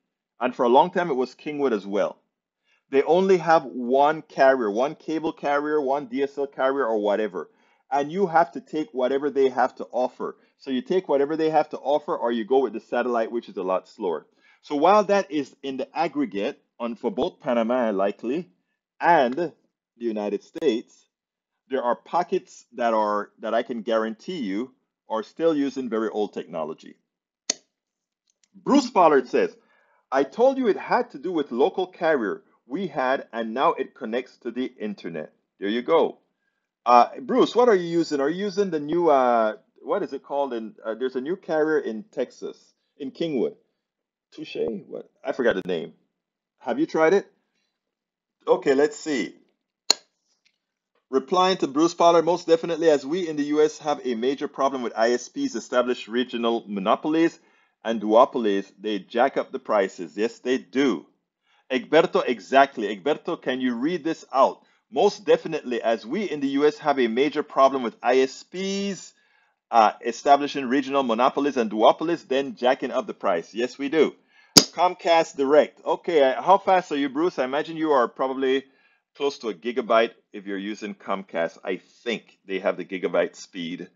and for a long time it was Kingwood as well. They only have one carrier, one cable carrier, one DSL carrier, or whatever. And you have to take whatever they have to offer. So you take whatever they have to offer, or you go with the satellite, which is a lot slower. So while that is in the aggregate on for both Panama likely and the United States, there are pockets that are that I can guarantee you are still using very old technology. Bruce Pollard says, I told you it had to do with local carrier we had, and now it connects to the internet. There you go. Uh, Bruce, what are you using? Are you using the new, uh, what is it called? In, uh, there's a new carrier in Texas, in Kingwood. Touche? What? I forgot the name. Have you tried it? Okay, let's see. Replying to Bruce Pollard, most definitely, as we in the US have a major problem with ISPs, established regional monopolies and duopolies, they jack up the prices. Yes, they do. Egberto, exactly. Egberto, can you read this out? Most definitely, as we in the US have a major problem with ISPs, uh, establishing regional monopolies and duopolies, then jacking up the price. Yes, we do. Comcast Direct. Okay, uh, how fast are you, Bruce? I imagine you are probably close to a gigabyte if you're using Comcast. I think they have the gigabyte speed,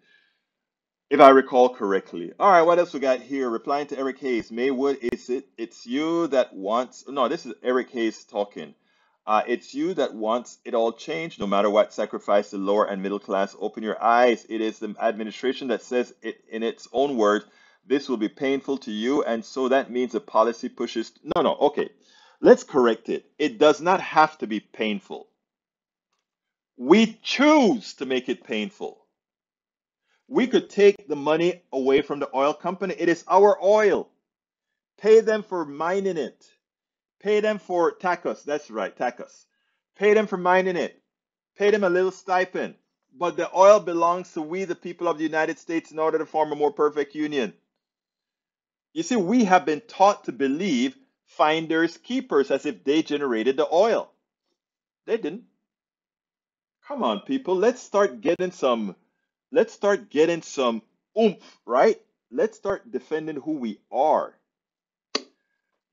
if I recall correctly. All right, what else we got here? Replying to Eric Hayes. Maywood, is it? It's you that wants. No, this is Eric Hayes talking. Uh, it's you that wants it all changed, no matter what. Sacrifice the lower and middle class. Open your eyes. It is the administration that says it in its own words. This will be painful to you, and so that means the policy pushes. No, no, okay. Let's correct it. It does not have to be painful. We choose to make it painful. We could take the money away from the oil company. It is our oil. Pay them for mining it. Pay them for tacos. That's right, tacos. Pay them for mining it. Pay them a little stipend. But the oil belongs to we, the people of the United States, in order to form a more perfect union. You see, we have been taught to believe finders keepers as if they generated the oil. They didn't. Come on, people. Let's start getting some let's start getting some oomph, right? Let's start defending who we are.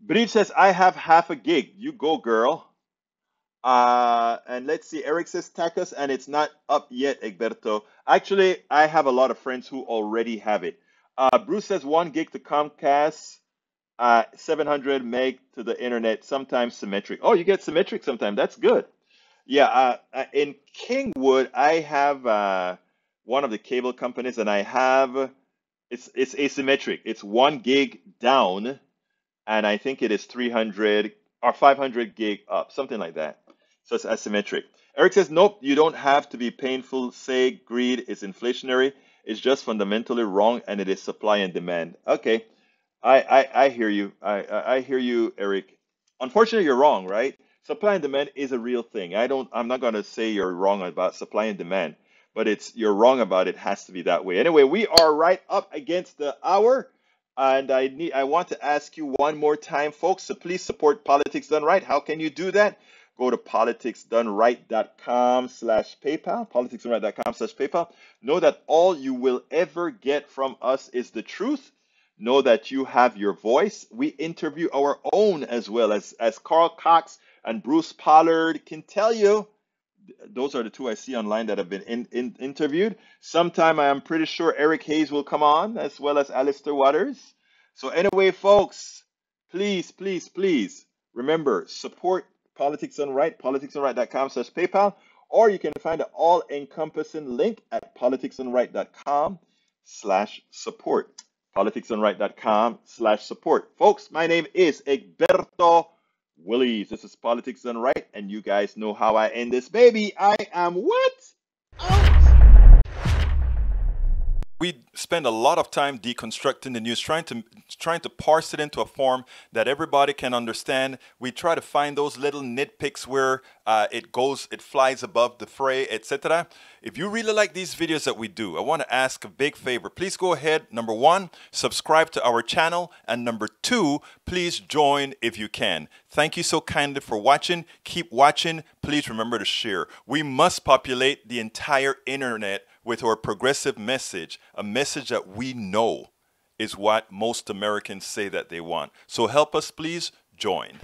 Bridge says, I have half a gig. You go, girl. Uh, and let's see, Eric says tacos, and it's not up yet, Egberto. Actually, I have a lot of friends who already have it. Uh, Bruce says one gig to Comcast, uh, 700 meg to the internet, sometimes symmetric. Oh, you get symmetric sometimes. That's good. Yeah, uh, uh, in Kingwood, I have uh, one of the cable companies, and I have it's it's asymmetric. It's one gig down, and I think it is 300 or 500 gig up, something like that. So it's asymmetric. Eric says, nope, you don't have to be painful. Say greed is inflationary. It's just fundamentally wrong, and it is supply and demand. Okay, I I, I hear you. I, I I hear you, Eric. Unfortunately, you're wrong, right? Supply and demand is a real thing. I don't. I'm not going to say you're wrong about supply and demand but it's you're wrong about it. has to be that way. Anyway, we are right up against the hour, and I need I want to ask you one more time, folks. So please support Politics Done Right. How can you do that? Go to politicsdoneright.com slash PayPal, politicsdoneright.com slash PayPal. Know that all you will ever get from us is the truth. Know that you have your voice. We interview our own as well as, as Carl Cox and Bruce Pollard can tell you those are the two I see online that have been in, in, interviewed. Sometime I am pretty sure Eric Hayes will come on as well as Alistair Waters. So anyway, folks, please, please, please remember support Politics Done Right, politicsdoneright.com slash PayPal, or you can find the all-encompassing link at politicsdoneright.com slash support. Politicsdoneright.com slash support. Folks, my name is Egberto Willies. This is Politics Done Right, and you guys know how I end this baby. I am what? Out! We spend a lot of time deconstructing the news, trying to trying to parse it into a form that everybody can understand. We try to find those little nitpicks where uh, it goes, it flies above the fray, etc. If you really like these videos that we do, I want to ask a big favor. Please go ahead. Number one, subscribe to our channel, and number two, please join if you can. Thank you so kindly for watching. Keep watching. Please remember to share. We must populate the entire internet with our progressive message, a message that we know is what most Americans say that they want. So help us, please join.